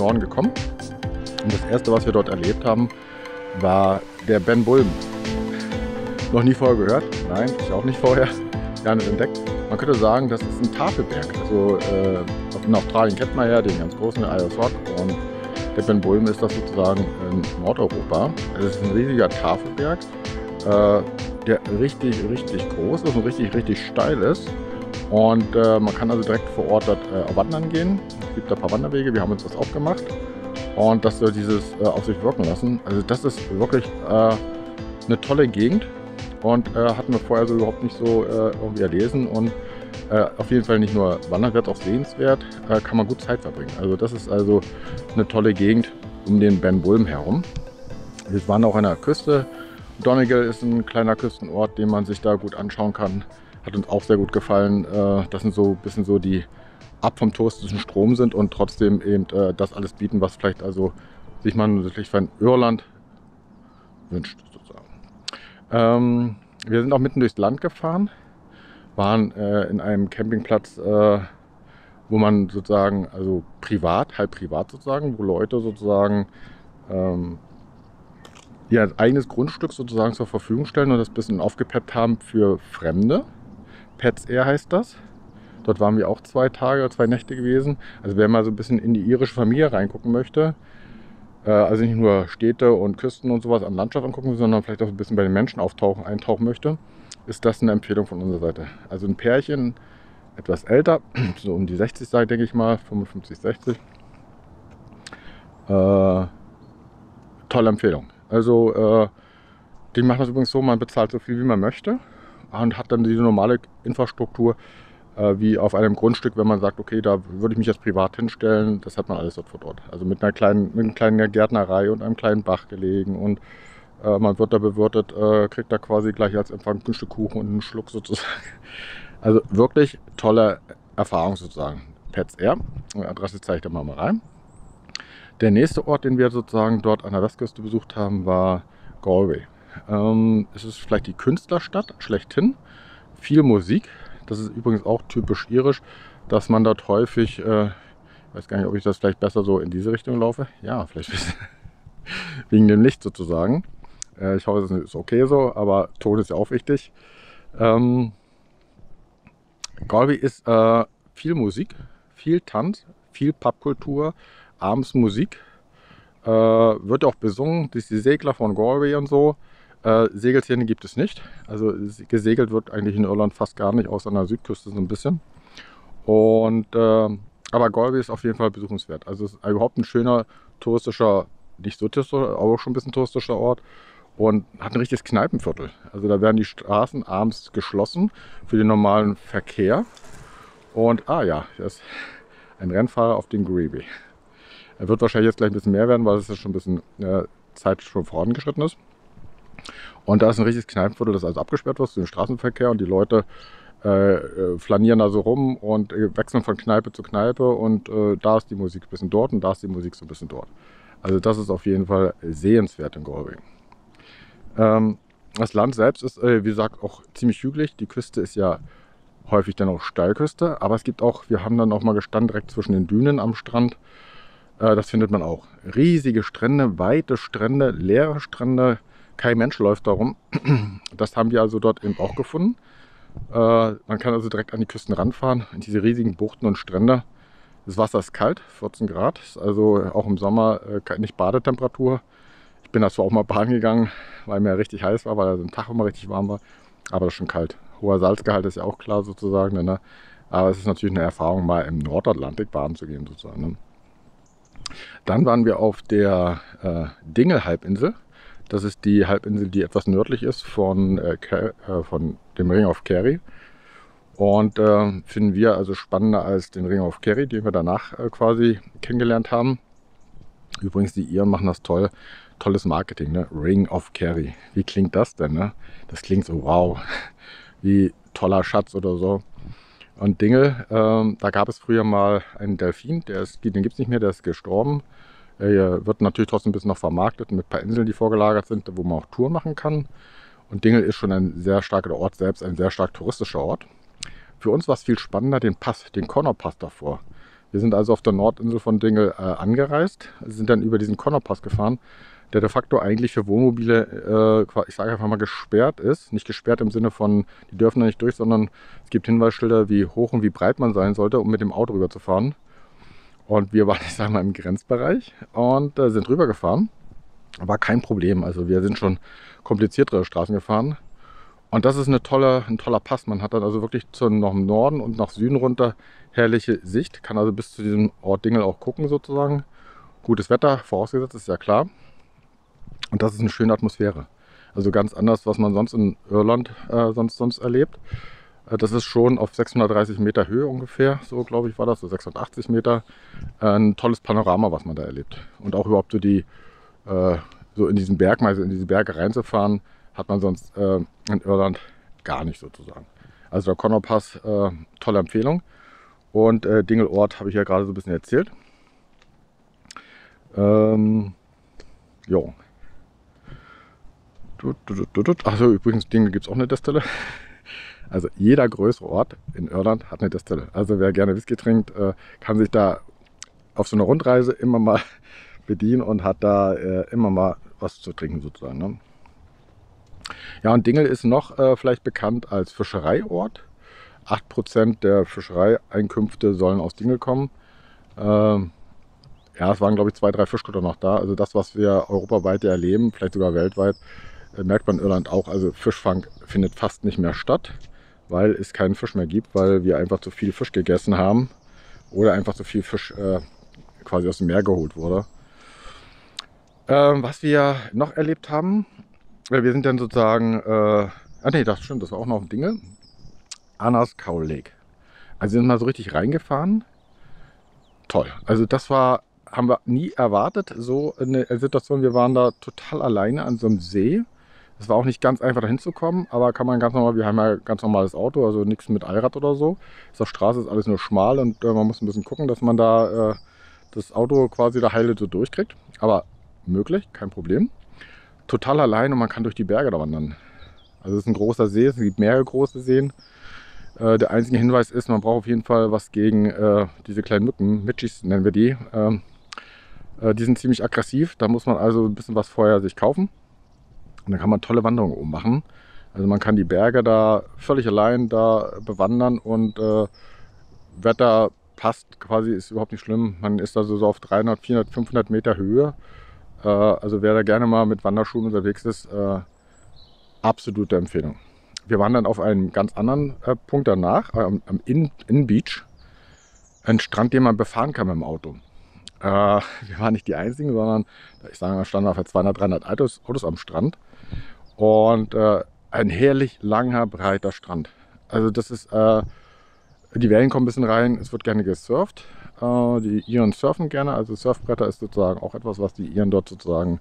Norden gekommen. Und das erste, was wir dort erlebt haben, war der Ben Bulm. Noch nie vorher gehört? Nein, ich auch nicht vorher. Gar nicht entdeckt. Man könnte sagen, das ist ein Tafelberg. Also äh, in Australien kennt man ja den ganz großen Isle Rock und der Ben Bulm ist das sozusagen in Nordeuropa. Es ist ein riesiger Tafelberg, äh, der richtig, richtig groß ist und richtig, richtig steil ist. Und äh, man kann also direkt vor Ort dort äh, wandern gehen. Es gibt da ein paar Wanderwege, wir haben uns das auch gemacht. Und das soll dieses äh, auf sich wirken lassen. Also das ist wirklich äh, eine tolle Gegend und äh, hatten wir vorher so überhaupt nicht so äh, irgendwie erlesen. Und auf jeden Fall nicht nur wanderwert, auch sehenswert, kann man gut Zeit verbringen. Also das ist also eine tolle Gegend um den Ben Bulm herum. Wir waren auch an der Küste. Donegal ist ein kleiner Küstenort, den man sich da gut anschauen kann. Hat uns auch sehr gut gefallen. Äh, das sind so ein bisschen so die ab vom touristischen Strom sind und trotzdem eben äh, das alles bieten, was vielleicht also sich man wirklich von Irland wünscht sozusagen. Ähm, wir sind auch mitten durchs Land gefahren, waren äh, in einem Campingplatz, wo man sozusagen, also privat, halb privat sozusagen, wo Leute sozusagen ähm, ihr eigenes Grundstück sozusagen zur Verfügung stellen und das ein bisschen aufgepeppt haben für Fremde. Pets Air heißt das. Dort waren wir auch zwei Tage, zwei Nächte gewesen. Also wer mal so ein bisschen in die irische Familie reingucken möchte, äh, also nicht nur Städte und Küsten und sowas an Landschaft angucken, sondern vielleicht auch ein bisschen bei den Menschen auftauchen, eintauchen möchte, ist das eine Empfehlung von unserer Seite. Also ein Pärchen, etwas älter, so um die 60 sei, denke ich mal, 55, 60. Äh, tolle Empfehlung. Also äh, die machen das übrigens so, man bezahlt so viel wie man möchte und hat dann diese normale Infrastruktur äh, wie auf einem Grundstück, wenn man sagt, okay, da würde ich mich jetzt privat hinstellen, das hat man alles dort vor Ort. Also mit einer kleinen, mit einer kleinen Gärtnerei und einem kleinen Bach gelegen und äh, man wird da bewirtet, äh, kriegt da quasi gleich als Empfang ein Stück Kuchen und einen Schluck sozusagen. Also wirklich tolle Erfahrung sozusagen. Pets Air, Adresse zeige ich da mal, mal rein. Der nächste Ort, den wir sozusagen dort an der Westküste besucht haben, war Galway. Ähm, es ist vielleicht die Künstlerstadt schlechthin. Viel Musik. Das ist übrigens auch typisch irisch, dass man dort häufig, äh, ich weiß gar nicht, ob ich das vielleicht besser so in diese Richtung laufe. Ja, vielleicht wegen dem Licht sozusagen. Äh, ich hoffe, es ist okay so, aber Ton ist ja auch wichtig. Ähm, Galway ist äh, viel Musik, viel Tanz, viel Popkultur, abends Musik. Äh, wird auch besungen, die Segler von Galway und so. Äh, Segelszene gibt es nicht. Also gesegelt wird eigentlich in Irland fast gar nicht, außer an der Südküste so ein bisschen. Und, äh, aber Galway ist auf jeden Fall besuchenswert. Also es ist überhaupt ein schöner touristischer, nicht so touristischer, aber schon ein bisschen touristischer Ort. Und hat ein richtiges Kneipenviertel. Also da werden die Straßen abends geschlossen für den normalen Verkehr. Und, ah ja, das ist ein Rennfahrer auf den Greevy. Er wird wahrscheinlich jetzt gleich ein bisschen mehr werden, weil es ja schon ein bisschen äh, Zeit schon vorangeschritten ist. Und da ist ein richtiges Kneipenviertel, das alles abgesperrt wird für den Straßenverkehr und die Leute äh, äh, flanieren da so rum und äh, wechseln von Kneipe zu Kneipe und äh, da ist die Musik ein bisschen dort und da ist die Musik so ein bisschen dort. Also das ist auf jeden Fall sehenswert in Galway. Ähm, das Land selbst ist, äh, wie gesagt, auch ziemlich hügelig. Die Küste ist ja häufig dann auch Steilküste, aber es gibt auch, wir haben dann auch mal gestanden direkt zwischen den Dünen am Strand. Äh, das findet man auch. Riesige Strände, weite Strände, leere Strände, kein Mensch läuft darum. Das haben wir also dort eben auch gefunden. Äh, man kann also direkt an die Küsten ranfahren, in diese riesigen Buchten und Strände. Das Wasser ist kalt, 14 Grad, ist also auch im Sommer äh, nicht Badetemperatur. Ich bin da zwar auch mal baden gegangen, weil mir richtig heiß war, weil also am Tag immer richtig warm war, aber das ist schon kalt. Hoher Salzgehalt ist ja auch klar sozusagen, ne? aber es ist natürlich eine Erfahrung, mal im Nordatlantik baden zu gehen sozusagen. Ne? Dann waren wir auf der äh, Dingle-Halbinsel. Das ist die Halbinsel, die etwas nördlich ist von, äh, äh, von dem Ring of Kerry. Und äh, finden wir also spannender als den Ring of Kerry, den wir danach äh, quasi kennengelernt haben. Übrigens, die Iren machen das toll. Tolles Marketing, ne? Ring of Kerry. Wie klingt das denn? Ne? Das klingt so wow, wie toller Schatz oder so. Und Dinge, ähm, da gab es früher mal einen Delfin, der ist, den gibt es nicht mehr, der ist gestorben. Er wird natürlich trotzdem ein bisschen noch vermarktet mit ein paar Inseln, die vorgelagert sind, wo man auch Touren machen kann. Und Dingel ist schon ein sehr starker, Ort selbst ein sehr stark touristischer Ort. Für uns war es viel spannender, den Pass, den Corner Pass davor Wir sind also auf der Nordinsel von Dingle äh, angereist, sind dann über diesen Connerpass gefahren, der de facto eigentlich für Wohnmobile, äh, ich sage einfach mal, gesperrt ist. Nicht gesperrt im Sinne von, die dürfen da nicht durch, sondern es gibt Hinweisschilder, wie hoch und wie breit man sein sollte, um mit dem Auto rüber zu fahren. Und wir waren, ich sage mal, im Grenzbereich und äh, sind rübergefahren. War kein Problem. Also wir sind schon kompliziertere Straßen gefahren. Und das ist eine tolle, ein toller Pass. Man hat dann also wirklich zu, nach Norden und nach Süden runter herrliche Sicht. Kann also bis zu diesem Ort Dingel auch gucken sozusagen. Gutes Wetter, vorausgesetzt, ist ja klar. Und das ist eine schöne Atmosphäre. Also ganz anders, was man sonst in Irland äh, sonst, sonst erlebt. Äh, das ist schon auf 630 Meter Höhe ungefähr, so glaube ich war das, so 680 Meter. Äh, ein tolles Panorama, was man da erlebt. Und auch überhaupt so die, äh, so in diesen Berg, also in diese Berge reinzufahren, hat man sonst in Irland gar nicht sozusagen. Also der Connor Pass, tolle Empfehlung. Und Dingelort habe ich ja gerade so ein bisschen erzählt. Ähm, jo. Achso, übrigens, Dinge gibt es auch eine Destille. Also jeder größere Ort in Irland hat eine Destille. Also wer gerne Whisky trinkt, äh, kann sich da auf so einer Rundreise immer mal bedienen und hat da äh, immer mal was zu trinken sozusagen. Ne? Ja, und Dingel ist noch äh, vielleicht bekannt als Fischereiort. 8% der Fischereieinkünfte sollen aus Dingel kommen. Ähm, ja, es waren glaube ich zwei, drei Fischkutter noch da. Also das, was wir europaweit erleben, vielleicht sogar weltweit, merkt man in Irland auch. Also Fischfang findet fast nicht mehr statt, weil es keinen Fisch mehr gibt, weil wir einfach zu viel Fisch gegessen haben oder einfach zu viel Fisch äh, quasi aus dem Meer geholt wurde. Ähm, was wir noch erlebt haben, wir sind dann sozusagen, äh, ah nee, das stimmt, das war auch noch ein Ding. Annas Cow Lake. Also sind mal so richtig reingefahren. Toll. Also das war, haben wir nie erwartet, so eine Situation. Wir waren da total alleine an so einem See. Es war auch nicht ganz einfach dahin zu kommen, aber kann man ganz normal, wir haben ja ganz normales Auto, also nichts mit Allrad oder so. Auf Straße ist alles nur schmal und äh, man muss ein bisschen gucken, dass man da äh, das Auto quasi da heile so durchkriegt. Aber möglich, kein Problem total allein und man kann durch die Berge da wandern. Also es ist ein großer See, es gibt mehrere große Seen. Äh, der einzige Hinweis ist, man braucht auf jeden Fall was gegen äh, diese kleinen Mücken, Mitchis nennen wir die. Ähm, äh, die sind ziemlich aggressiv, da muss man also ein bisschen was vorher sich kaufen. Und dann kann man tolle Wanderungen oben machen. Also man kann die Berge da völlig allein da bewandern und äh, Wetter passt quasi, ist überhaupt nicht schlimm. Man ist also so auf 300, 400, 500 Meter Höhe. Äh, also wer da gerne mal mit Wanderschuhen unterwegs ist, äh, absolute Empfehlung. Wir waren dann auf einem ganz anderen äh, Punkt danach, am In, In Beach. Ein Strand, den man befahren kann mit dem Auto. wir waren nicht die Einzigen, sondern ich sage mal, standen ungefähr 200, 300 Autos, Autos am Strand. Und ein herrlich langer, breiter Strand. Also das ist, die Wellen kommen ein bisschen rein, es wird gerne gesurft. Äh, die Iren surfen gerne, also Surfbretter ist sozusagen auch etwas, was die Iren dort sozusagen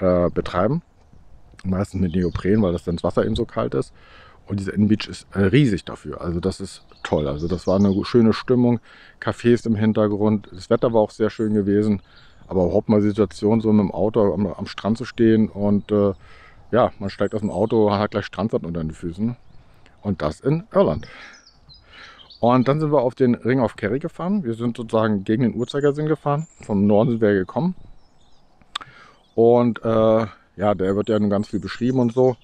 äh, betreiben. Meistens mit Neopren, weil das dann das Wasser eben so kalt ist. Und dieser Innenbeach ist äh, riesig dafür. Also das ist toll. Also das war eine schöne Stimmung. Cafés im Hintergrund. Das Wetter war auch sehr schön gewesen. Aber überhaupt mal Situation, so mit dem Auto am, am Strand zu stehen und äh, ja, man steigt aus dem Auto, hat gleich Strandsand unter den Füßen. Und das in Irland. Und dann sind wir auf den Ring of Kerry gefahren. Wir sind sozusagen gegen den Uhrzeigersinn gefahren. Vom Norden sind wir gekommen. Und äh, ja, der wird ja nun ganz viel beschrieben und so.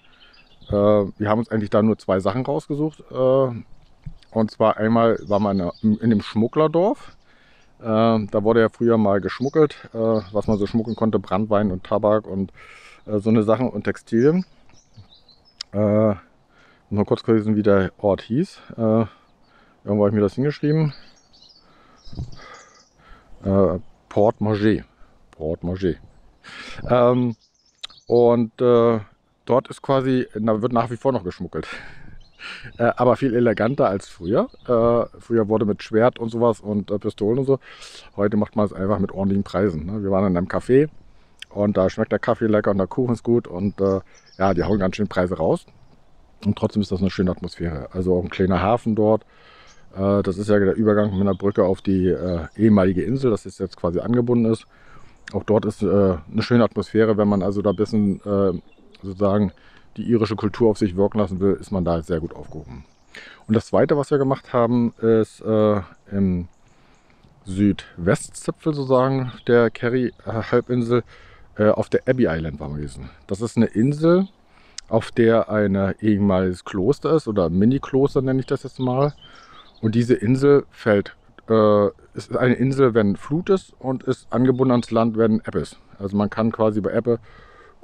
Äh, wir haben uns eigentlich da nur zwei Sachen rausgesucht. Äh, und zwar einmal war man in, dem Schmugglerdorf. Äh, da wurde ja früher mal geschmuggelt, äh, was man so schmuggeln konnte, Brandwein und Tabak und äh, so eine Sachen und Textilien. mal kurz gewesen, wie der Ort hieß. Irgendwo habe ich mir das hingeschrieben. Äh, Port Manger. Port Manger. Ähm, und äh, dort ist quasi, da wird nach wie vor noch geschmuggelt. äh, aber viel eleganter als früher. Äh, früher wurde mit Schwert und sowas und äh, Pistolen und so. Heute macht man es einfach mit ordentlichen Preisen. Ne? Wir waren in einem Café und da schmeckt der Kaffee lecker und der Kuchen ist gut und äh, ja, die hauen ganz schön Preise raus. Und trotzdem ist das eine schöne Atmosphäre. Also auch ein kleiner Hafen dort. Äh, das ist ja der Übergang mit einer Brücke auf die äh, ehemalige Insel, das ist jetzt quasi angebunden ist. Auch dort ist äh, eine schöne Atmosphäre, wenn man also da ein bisschen sozusagen die irische Kultur auf sich wirken lassen will, ist man da sehr gut aufgehoben. Und das zweite, was wir gemacht haben, ist im Südwestzipfel sozusagen der Kerry-Halbinsel. Äh, auf der Abbey Island waren wir gewesen. Das ist eine Insel, auf der ein ehemaliges Kloster ist oder Mini-Kloster nenne ich das jetzt mal. Und diese Insel fällt, äh, ist eine Insel, wenn Flut ist und ist angebunden ans Land, wenn Ebbe ist. Also man kann quasi bei Ebbe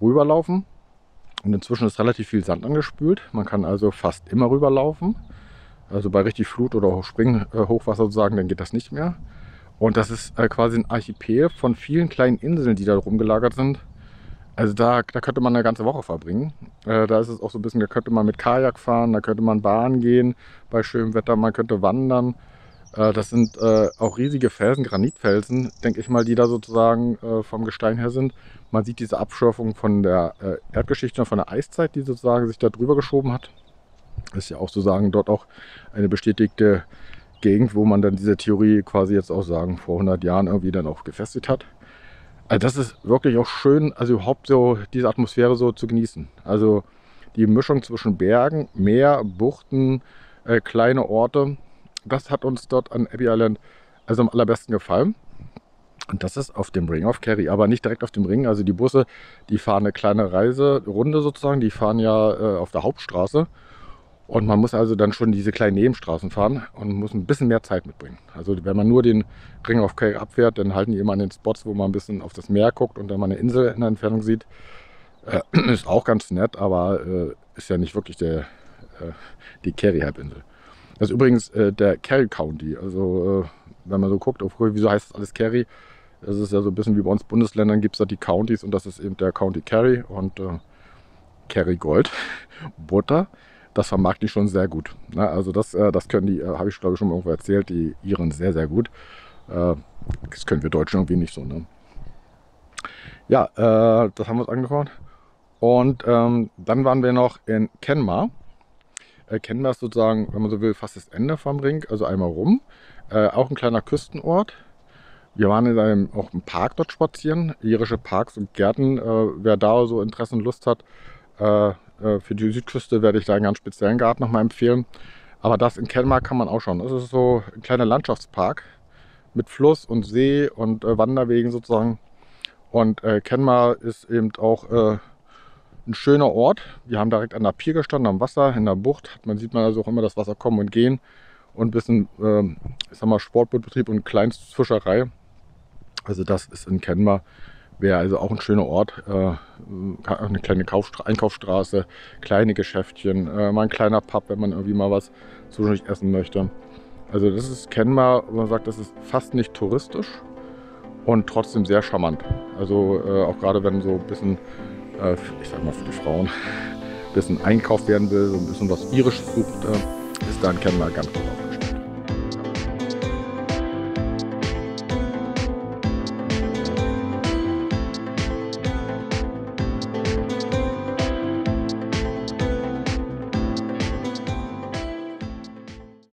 rüberlaufen und inzwischen ist relativ viel Sand angespült. Man kann also fast immer rüberlaufen. Also bei richtig Flut oder Springhochwasser sozusagen, dann geht das nicht mehr. Und das ist äh, quasi ein Archipel von vielen kleinen Inseln, die da rumgelagert sind. Also da, da könnte man eine ganze Woche verbringen. Äh, da ist es auch so ein bisschen, da könnte man mit Kajak fahren, da könnte man Bahn gehen bei schönem Wetter, man könnte wandern. Äh, das sind äh, auch riesige Felsen, Granitfelsen, denke ich mal, die da sozusagen äh, vom Gestein her sind. Man sieht diese Abschürfung von der äh, Erdgeschichte und von der Eiszeit, die sozusagen sich da drüber geschoben hat. Ist ja auch sozusagen dort auch eine bestätigte Gegend, wo man dann diese Theorie quasi jetzt auch sagen, vor 100 Jahren irgendwie dann auch gefestigt hat. Also das ist wirklich auch schön, also überhaupt so diese Atmosphäre so zu genießen. Also die Mischung zwischen Bergen, Meer, Buchten, äh, kleine Orte, das hat uns dort an Abbey Island also am allerbesten gefallen. Und das ist auf dem Ring of Kerry, aber nicht direkt auf dem Ring. Also die Busse, die fahren eine kleine Reiserunde sozusagen, die fahren ja äh, auf der Hauptstraße. Und man muss also dann schon diese kleinen Nebenstraßen fahren und muss ein bisschen mehr Zeit mitbringen. Also wenn man nur den Ring of Kerry abfährt, dann halten die immer an den Spots, wo man ein bisschen auf das Meer guckt und dann mal eine Insel in der Entfernung sieht. Äh, ist auch ganz nett, aber äh, ist ja nicht wirklich der, äh, die Kerry-Halbinsel. Das ist übrigens äh, der Kerry County. Also äh, wenn man so guckt, auf, wieso heißt das alles Kerry? Das ist ja so ein bisschen wie bei uns Bundesländern gibt es da die Counties und das ist eben der County Kerry und äh, Kerry Gold, Butter das vermarkten die schon sehr gut. Ne? Also das, äh, das können die, äh, habe ich glaube ich schon mal irgendwo erzählt, die Iren sehr, sehr gut. Äh, das können wir Deutschen irgendwie nicht so. Ne? Ja, äh, das haben wir uns angeschaut. Und ähm, dann waren wir noch in Kenmar. Äh, Kenmar ist sozusagen, wenn man so will, fast das Ende vom Ring, also einmal rum. Auch ein kleiner Küstenort. Wir waren in einem auch im Park dort spazieren, irische Parks und Gärten. Äh, wer da so Interesse und Lust hat, äh, für die Südküste werde ich da einen ganz speziellen Garten nochmal empfehlen. Aber das in Kenmar kann man auch schon. Das ist so ein kleiner Landschaftspark mit Fluss und See und äh, Wanderwegen sozusagen. Und äh, Kenmar ist eben auch äh, ein schöner Ort. Wir haben direkt an der Pier gestanden, am Wasser, in der Bucht. Man sieht man also auch immer das Wasser kommen und gehen. Und ein bisschen, äh, ich sag mal, Sportbootbetrieb und Kleinstfischerei. Also das ist in Kenmar Wäre also auch ein schöner Ort. Äh, eine kleine Kaufstra Einkaufsstraße, kleine Geschäftchen, äh, mal ein kleiner Pub, wenn man irgendwie mal was zwischendurch essen möchte. Also das ist kennbar, man sagt, das ist fast nicht touristisch und trotzdem sehr charmant. Also äh, auch gerade wenn so ein bisschen, äh, ich sag mal für die Frauen, ein bisschen einkauft werden will, so ein bisschen was Irisches sucht, äh, ist da in Kenmar ganz gut.